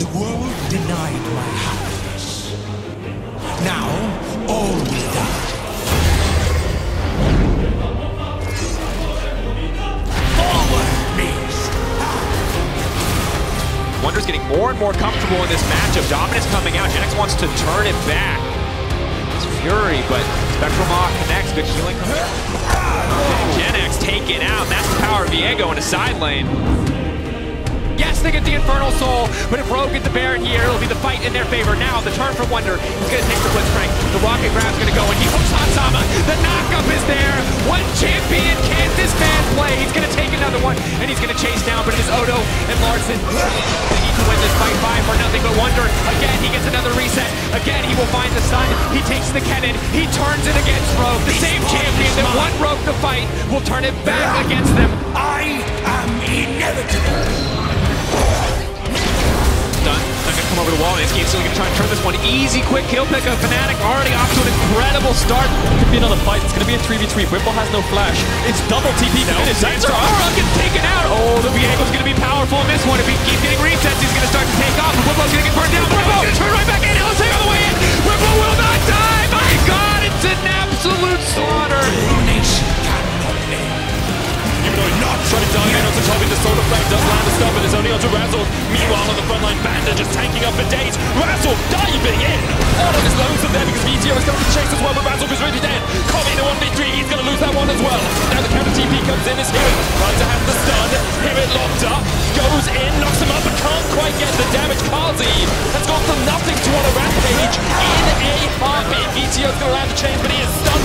The world denied my happiness. Now, all will die. Wunder's getting more and more comfortable in this matchup. Dominance coming out. Jenax wants to turn it back. It's Fury, but Spectral Maw connects. Big healing comes out. Jenax taken out. That's the power of Viego in a side lane. Yes, they get the Infernal Soul, but if Rogue gets the Baron here, it'll be the fight in their favor. Now, the turn from Wunder, he's going to take the Blitzcrank. The Rocket Grab's going to go, and he hooks on Sama. The knockup is there. One champion can this man play? He's going to take another one, and he's going to chase down, but it is Odo and Larssen. They need to win this fight five for nothing but Wunder. Again, he gets another reset. Again, he will find the Sun. He takes the cannon. He turns it against Rogue. The same champion that won Rogue the fight will turn it back against them. I am inevitable. Come over the wall. It's still gonna try and turn this one easy, quick kill pick up. Fnatic already off to an incredible start. Could be another fight. It's going to be a 3v3. Bwipo has no flash. It's double TP. No, finish. Sandstorm gets taken out. Of there because VTO is going to chase as well, but Razork is really dead. Kobbe in a 1v3, he's going to lose that one as well. Now the counter TP comes in, it's Hewitt. Tries to have the stun. Hewitt locked up. Goes in, knocks him up, but can't quite get the damage. Kazi has gone from nothing to on a rampage in a heartbeat. Is going to land a change, but he is stunned